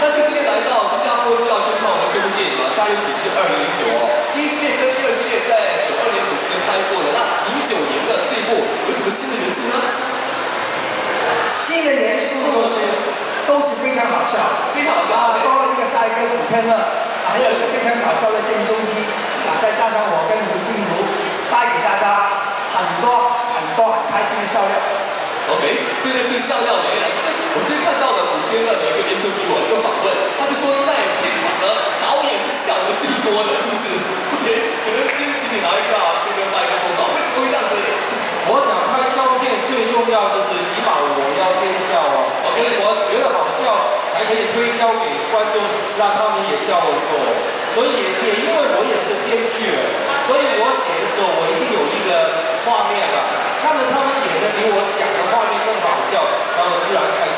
但是今天来到新加坡是要宣传我们这部电影了，《大一子是二零零九》哦。第一系列跟第二系列在九二年同时间拍摄的，那零九年的这一部有什么新的元素呢？新的元素就是都是非常好笑，非常好笑啊！包括这个下一个古天乐，还有一个非常搞笑的郑中基啊，再加上我跟吴静茹，带给大家很多很多很开心的笑料。OK，这个是笑料来。一个研究给我一个访问，他就说在片场的，导演是笑的最多的，是不是？OK，可能今天请你拿一个这个麦克风吧，为什么会这样子？我想拍笑片最重要就是起码我要先笑啊，因为我觉得好笑才可以推销给观众，让他们也笑很多。所以也也因为我也是编剧人，所以我写的时候我已经有一个画面了，看着他们演的比我想的画面更好笑，然后自然开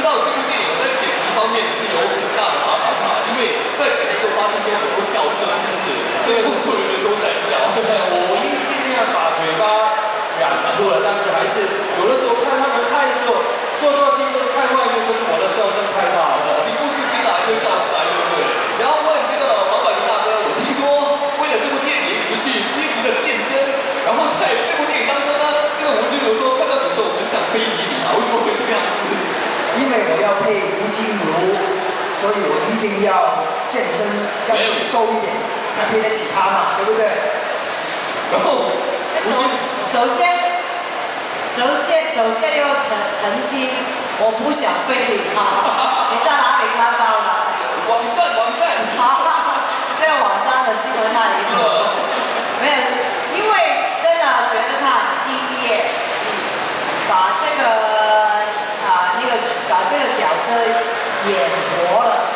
知道这部电影在剪辑方面是有很大的麻烦嘛，因为在剪的时候发现说很多笑声，是不是？对，工作人员都在笑。对，我一尽量把嘴巴掩住了，但是还是有的时候看他们拍的时候，做做戏都看外面，就是我的笑声太大了。情不自禁啊，就笑出来，对不对？然后问这个王百明大哥，我听说为了这部电影，你去积极的健身，然后在这部电影当中呢，这个吴君如说看到你的时候很想飞离你啊，为什么会这个样子？因为我要配吴金如，所以要健身，要瘦一点，才配得起他嘛，对不对？然后首先，首先，首先要澄澄清，我不想被你哈，你在哪里看到的？网站网站，好，这个网站的新闻那里有，没有，因为真的觉得他很敬业，把这个啊那个把这个角色演活了。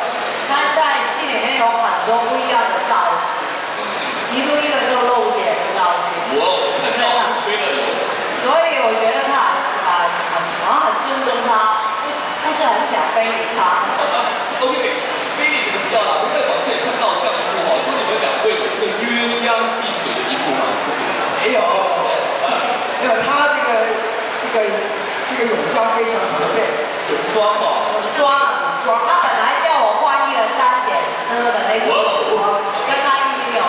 他在戏里面有很多不一样的造型，其中一个就露点的造型。我看到吹了有。所以我觉得他啊很好像很尊重他，不是不是很想非礼他。OK，菲利你们知道啦，我在网上也看到这样一部哈，说你们两位有这个鸳鸯戏水的一部嘛，是不是？没有，没有，他这个这个这个泳装非常合配，泳装嘛，泳装，泳装。他本来叫我换一个三点车的那种，跟他一起游，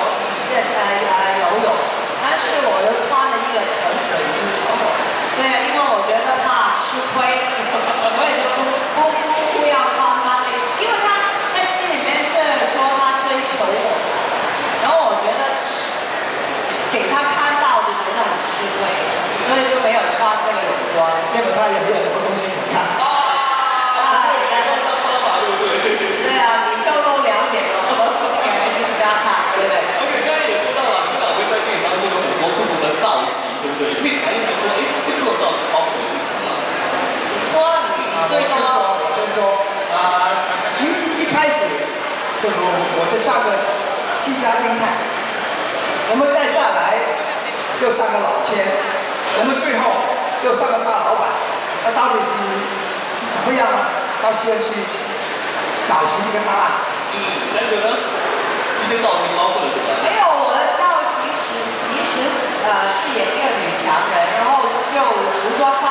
呃呃游泳，但是我又穿了一个潜水衣。对，因为我觉得怕吃亏，所以就不不不不要穿他那，因为他在戏里面是说他追求我，然后我觉得给他看到就觉得很吃亏，所以就没有穿这个泳装。结果他也没有什么东西可看。啊，对，当当妈妈对不对？对啊，你就露两点了，我给人家看，对不对？OK，刚才也说到了，你们两位在电影当中有很多不同的造型，对不对？可以谈一谈说，哎，这个造型包括有些什么？你说你啊，我最先说，我先说，啊，一一开始就我我就上个西家侦探，那么再下来又上个老千，那么最后又上了大老板，那到底是是怎么样呢？到西安去找寻一个答案。嗯，三个呢？一些造型包括了什么？没有，我的造型是其实呃饰演一个女强人，然后就服装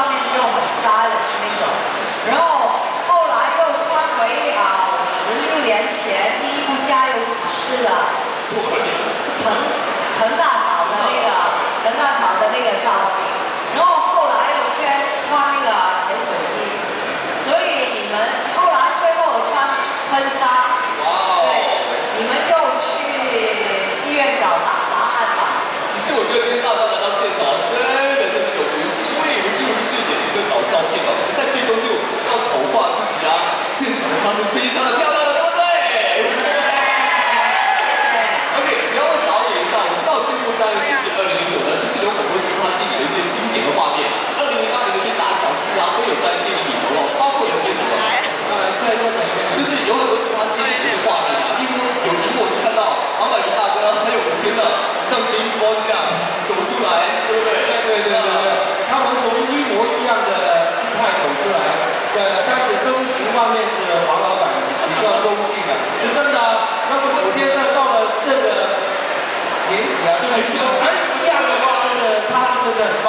棒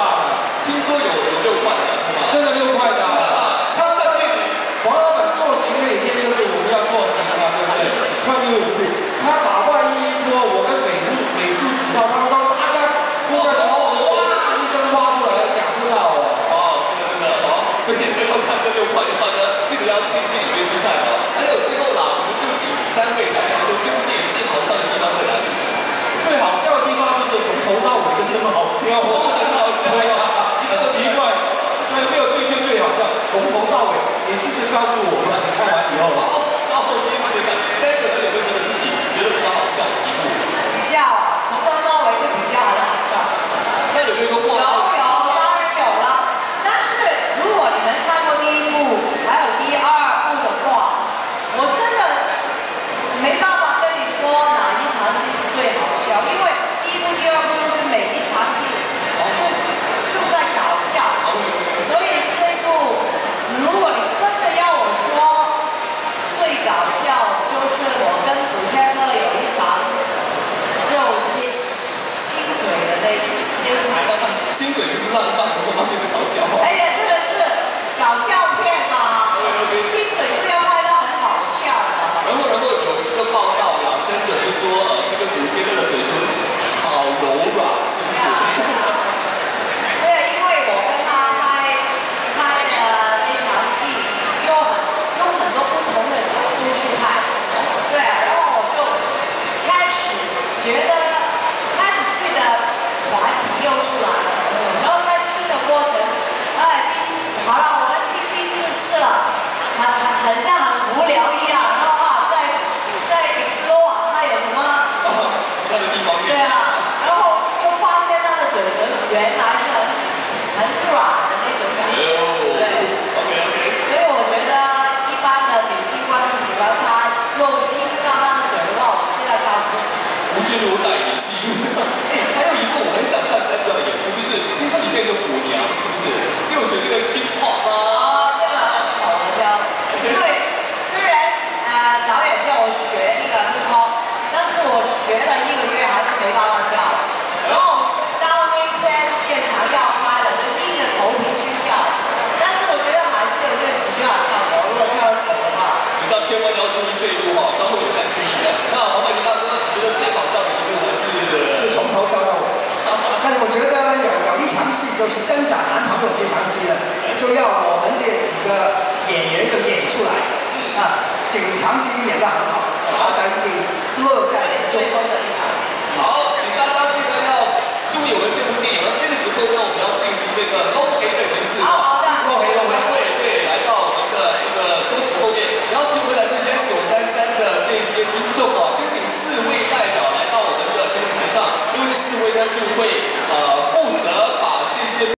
听说有有六块的是吧？真的六块的。他在那里黄老板做行那一天就是我们要做什么对不对？创业舞步他把万一说我们美术美术指导他们说大家都在哦哇医生发出来吓哭到哦真的真的哦所以最后看这六块的话呢记得要进去里面去看哦还有最后啦我们自己三位导师就点最好笑的地方会来。最好笑的地方就是从头到尾都那么好笑这个古天乐的嘴唇好柔软，是不是？对，因为我跟他拍拍的那场戏，用用很多不同的角度去看，对，然后我就开始觉得。原来是很很软。就是增长男朋友这场戏了，就要我们这几个演员就演出来，啊，这场戏演得很好，大家一定乐在其中。好，请大家记得要注意我们这部电影。这个时候呢，我们要进行这个